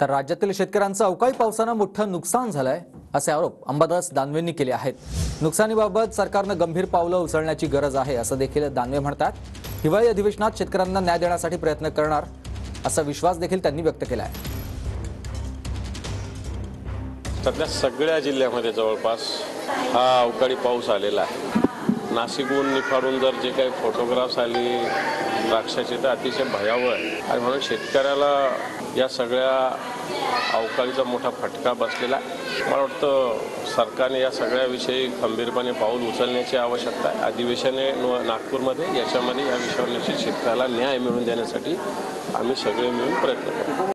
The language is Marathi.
तर राज्यातील शेतकऱ्यांचं अवकाळी पावसानं मोठं नुकसान झालंय असे आरोप अंबादास दानवेंनी केले आहेत. नुकसानीबाबत सरकारनं गंभीर पावलं उचलण्याची गरज आहे असं देखील दानवे म्हणतात. हिवाळी अधिवेशनात शेतकऱ्यांना न्याय देण्यासाठी प्रयत्न करणार असा विश्वास देखील त्यांनी व्यक्त केला आहे सध्या सगळ्या जिल्ह्यामध्ये जवळपास हा अवकाळी पाऊस आलेला आहे. नाशिकहून निफाडून जर जे काही फोटोग्राफ्स आले द्राक्षाचे तर अतिशय भयावह आहे. आणि म्हणून शेतकऱ्याला या सगळ्या अवकाळीचा मोठा फटका बसलेला आहे. मला वाटतं सरकारने या सगळ्याविषयी खंबीरपणे पाऊल उचलण्याची आवश्यकता आहे. अधिवेशने नागपूरमध्ये याच्यामध्ये या विषयावर निश्चित शेतकऱ्याला न्याय मिळवून देण्यासाठी आम्ही सगळे मिळून प्रयत्न करू